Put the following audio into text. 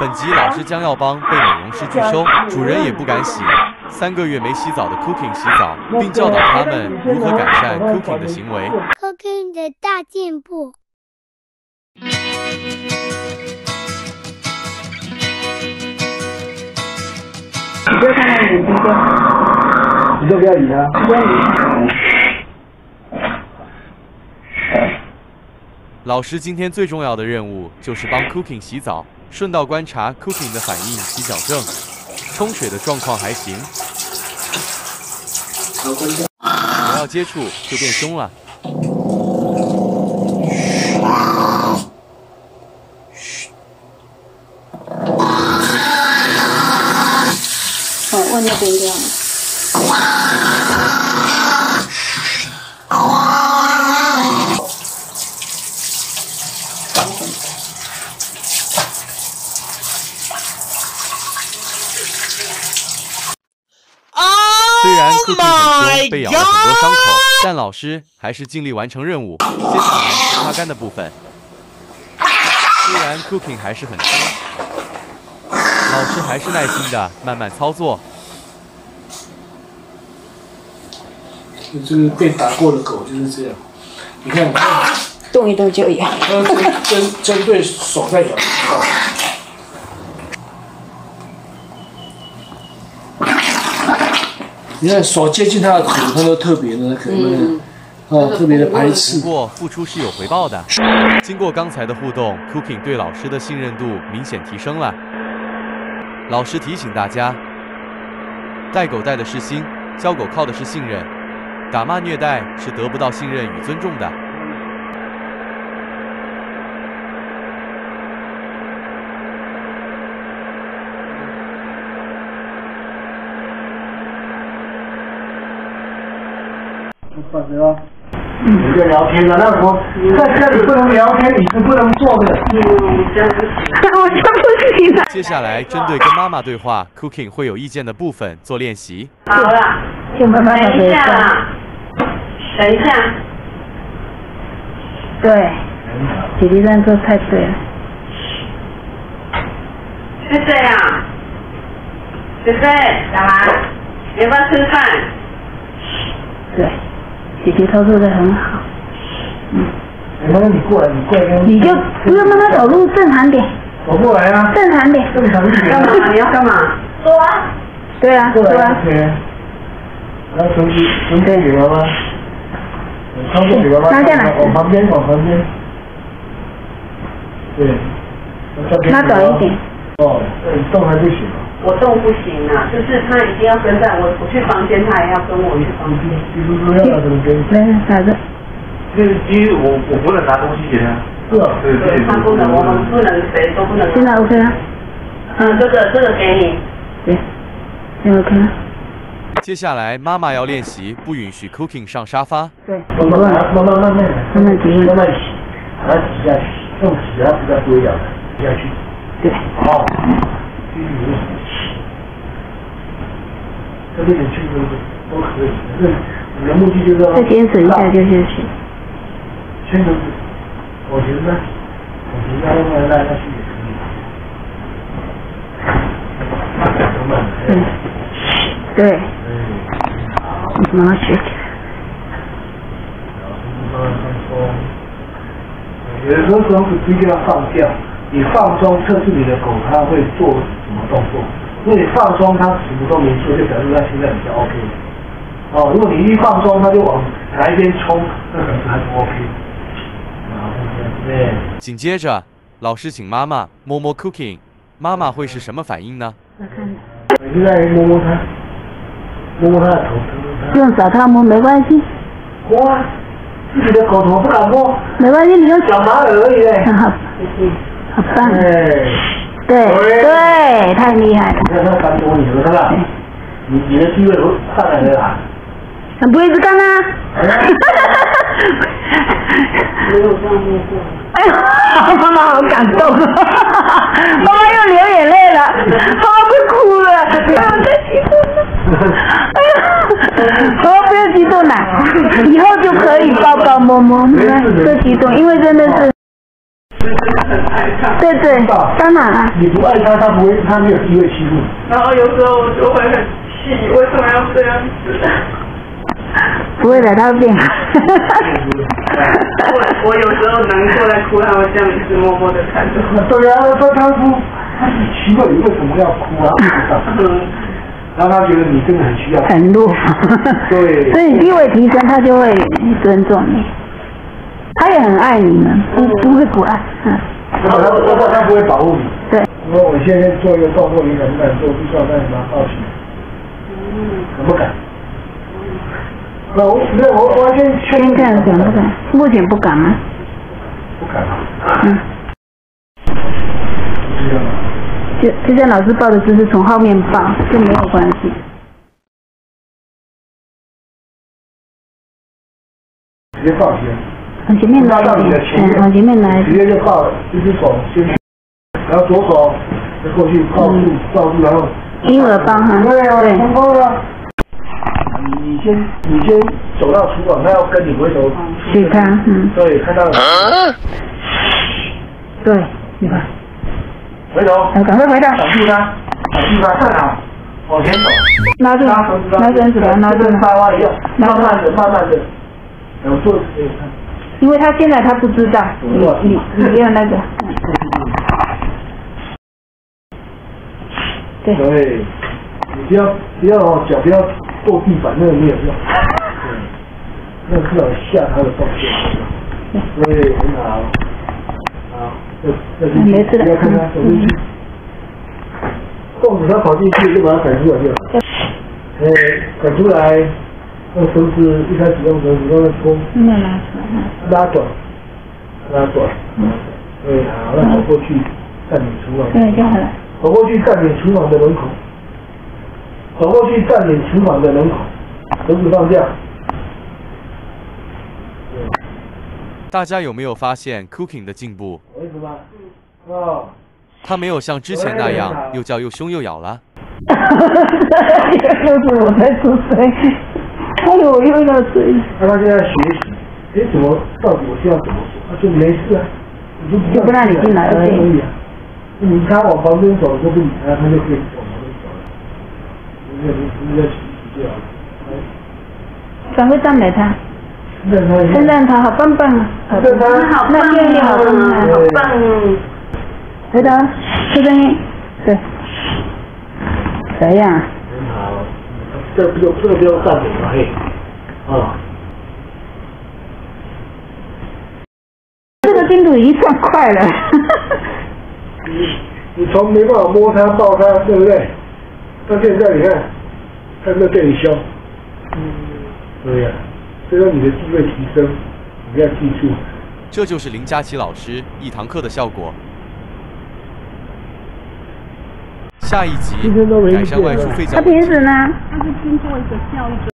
本集老师将要帮被美容师拒收，主人也不敢洗。三个月没洗澡的 Cooking 洗澡，并教导他们如何改善 Cooking 的行为。Cooking 的大进步。你就看他眼睛就好，你就不要理他。不要理他。老师今天最重要的任务就是帮 Cooking 洗澡，顺道观察 Cooking 的反应及矫正。冲水的状况还行，不要接触就变凶了。哦，问那边就好。虽然 Cooking 很凶，被咬了很多伤口，但老师还是尽力完成任务。接下来是擦干的部分。虽然 Cooking 还是很凶，老师还是耐心的慢慢操作。就是被打过的狗就是这样。你看，它动一动就痒。它针针针对手在咬。你看所接近它的口，它都特别的可能，嗯哦，特别的排不。过付出是有回报的。经过刚才的互动，Cooking 对老师的信任度明显提升了。老师提醒大家，带狗带的是心，教狗靠的是信任，打骂虐待是得不到信任与尊重的。反正你在聊天的，那什么，在这里不能聊天，你是不能做的。我就不行了。接下来针对跟妈妈对话，Cooking 会有意见的部分做练习。好了，请妈妈等一下啦，等一下，对，姐姐这样做太对了。是这样。菲菲，干嘛？要不要吃饭？对，姐姐操作的很好。嗯，妈妈你过来，你过来跟你就不用慢慢走路，正常点，我过来啊，正常点。正常点。干嘛？你要干嘛？说啊。对啊，过来对啊后手机手机给妈妈，你操作给妈妈。拿下来往旁边，往旁边。对。拉短一点。哦，你动还不行啊。我动不行啊，就是他一定要跟在我，我去房间，他也要跟我去房间。你不是说要怎么跟？来，打着。这个鸡我我不能拿东西给他，是啊。对对，他不能，我们不能，谁都不能。现在 OK 了？嗯，这个这个给你。对，OK 了。接下来妈妈要练习不允许 Cooking 上沙发。对，慢慢来，慢慢慢慢慢慢挤慢慢洗，把它挤下去，用洗它比较不会咬的，挤下去。对，好，继续洗。这边的去都都可以，可是你的目的就是要再坚持一下就下去。圈都是，我觉得，我觉得要慢慢拉下去也可以。慢慢对，对，嗯，你慢慢学起来。然后慢慢放松。有的时候双手必须要放掉，你放松测试你的狗它会做什么动作。如果你放松它什么都没做，就表示它现在比较 OK。哦，如果你一放松它就往哪一边冲，那可能还不 OK。对，紧接着，老师请妈妈摸摸 Cooking，妈妈会是什么反应呢？我看，你现在摸摸它，摸摸它的头，摸摸它。用手套摸没关系，哇，自己的狗头不敢摸，没关系，你用小马而已嘞。好，好棒。哎，对对，太厉害了。你看它敢摸你？你你的地位会上来的啦。很不会是干啊！没有这样摸过。哎呀，妈妈好感动，妈妈又流眼泪了，妈妈快哭了，哎呀，太激动了，哎呀，妈妈不要激动了，以后就可以抱抱摸摸，不要激动，因为真的是，对对，当然了，你不爱他，他不会，他没有机会欺负你。然后有时候我就会很气，为什么要这样子？不会的，他会变好。我我有时候难过来哭，他会这样子默默的看着我。对啊，他他哭，他是奇怪你为什么要哭啊？嗯，然后他觉得你真的很需要。很弱。对所以地位提升，他就会尊重你。他也很爱你们，不不会不爱。嗯，他他他不会保护你。对。如果我现在做一个动作，你敢不敢做？不知道，但你蛮好奇。敢不敢？那我那我我先确定先看敢不敢？目前不敢吗？不敢啊。嗯，这样啊。就就像老师抱的姿势，从后面抱就没有关系。直接抱起来，往前面拉到你的，前面，嗯，往前面来直。接就抱，一只手先，然后左手再过去抱住，抱住，然后婴儿抱哈，对啊，对，成功了。你先你先走到厨房，他要跟你回头去看，嗯，对，看到了，对，你看，回头赶快回到，挡住他，挡住他，站好，往前走，拉住，拉绳子，拉绳子，拉住就跟，沙发一样，拉住慢慢的，慢慢的，然后坐可以看。因为他现在他不知道，你你你不要那个，嗯对，对，你不要不要哦，脚不要跺地板，那个没有用。对，那至少吓他的动作。对，很好。好，这这没事的不要看他走进去。动子他跑进去就把他赶出来就好。呃，赶出来，用手指一开始用手指慢慢拖，慢慢拉出来，嗯拉短，拉短。对，好，那走过去占领厨房。对就好了。走过去占领厨房的门口，走过去占领厨房的门口，绳子放下。大家有没有发现 Cooking 的进步？为什么？哦，他没有像之前那样又叫又凶又咬了。又是我在出声，哎呦，我又要嘴。那他现在学习，哎，怎么到底我需要怎么说？他说没事啊，你就不让你进来而已啊。你他往旁边走，就不理他，他就可以往旁边走了。你你你要洗洗就好了。赶快赞美他，称赞他，好棒棒啊！好称赞他好棒那愿意好棒啊！好棒！回头这声音，对，怎样？这不用这个不用赞美了嘿，啊。这个进度已经算快了。你你从没办法摸它抱它，对不对？到现在你看，它有没有对你凶？嗯，对呀、所以说你的地位提升，你要记住，这就是林佳琪老师一堂课的效果。下一集改善外出睡觉他平时呢？他是经过一个教育